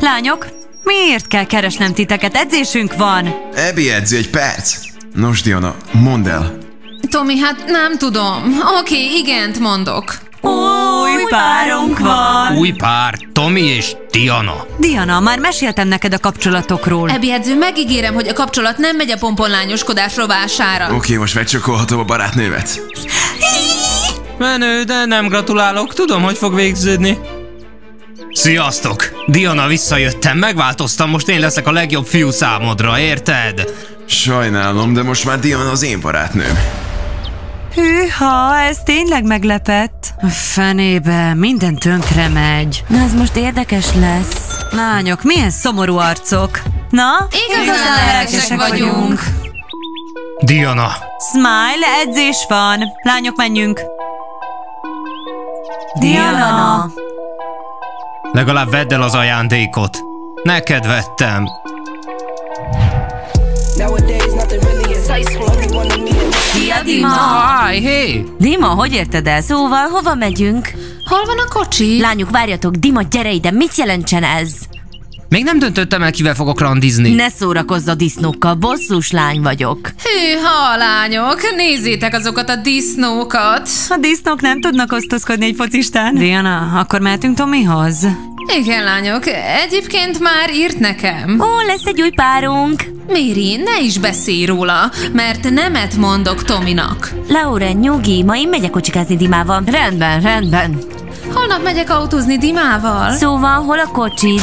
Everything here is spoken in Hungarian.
Lányok, miért kell keresnem titeket? Edzésünk van. Ebi edzi egy perc. Nos, Diana, mondd el. Tomi, hát nem tudom. Oké, igent mondok. Új párunk van. Új pár, Tomi és Diana. Diana, már meséltem neked a kapcsolatokról. Ebi edző, megígérem, hogy a kapcsolat nem megy a pomponlányoskodás rovására. Oké, most megcsokolhatom a barátnőmet. Menő, de nem gratulálok, tudom, hogy fog végződni. Sziasztok! Diana, visszajöttem, megváltoztam, most én leszek a legjobb fiú számodra, érted? Sajnálom, de most már Diana az én barátnőm. Hűha, ez tényleg meglepett. Fenébe, minden tönkre megy. Na, ez most érdekes lesz. Lányok, milyen szomorú arcok. Na? Igazán lelkesek vagyunk. Diana, Smile, edzés van. Lányok, menjünk. Diana. Legalább vedd el az ajándékot. Neked vettem. Szia, Dima. Háj, hé! Dima, hogy érted el? Szóval, hova megyünk? Hol van a kocsi? Lányok, várjatok, Dima, gyere ide, mit jelentsen ez? Még nem döntöttem el, kivel fogok randizni. Ne szórakozz a disznókkal, bosszús lány vagyok. Hűha, lányok, nézzétek azokat a disznókat. A disznók nem tudnak osztozkodni egy focistán. Diana, akkor mehetünk Tomihoz. Igen, lányok, egyébként már írt nekem. Ó, lesz egy új párunk. Méri, ne is beszélj róla, mert nemet mondok Tominak. Laura, nyugi, ma én megyek kocsikázni Dimával. Rendben, rendben. Holnap megyek autózni Dimával. Szóval, hol a kocsid?